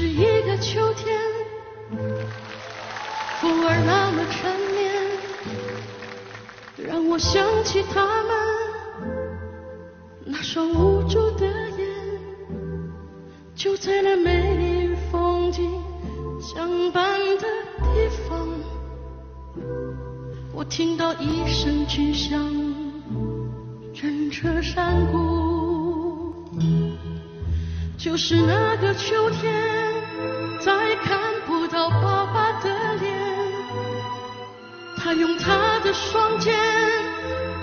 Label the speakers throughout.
Speaker 1: 是一个秋天，风儿那么缠绵，让我想起他们那双无助的眼，就在那美丽风景相伴的地方，我听到一声巨响，震彻山谷，就是那个秋天。再看不到爸爸的脸，他用他的双肩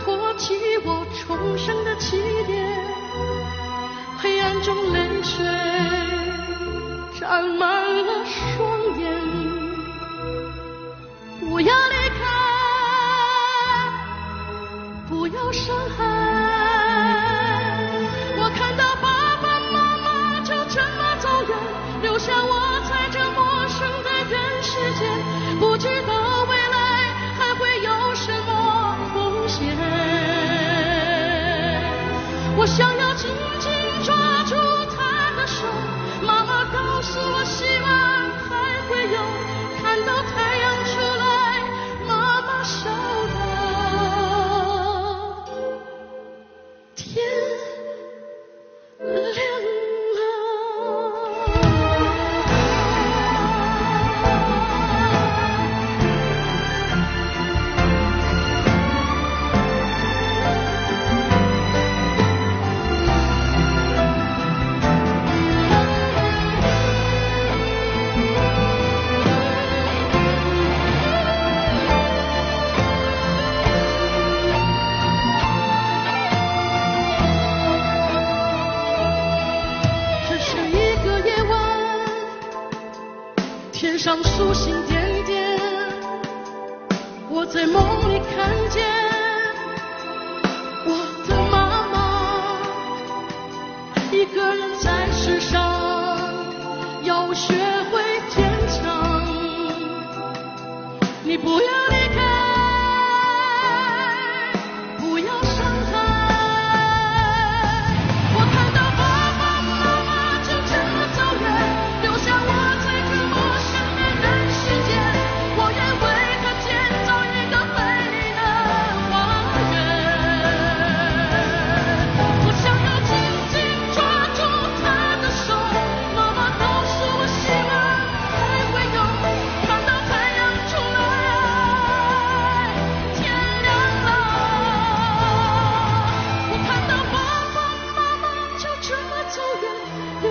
Speaker 1: 托起我重生的起点，黑暗中泪水沾满了双眼，不要离开，不要伤害。我上繁星点点，我在梦里看见我的妈妈，一个人在世上要学会坚强。你不要。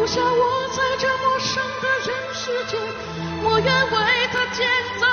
Speaker 1: 留下我在这陌生的人世间，我愿为他建造。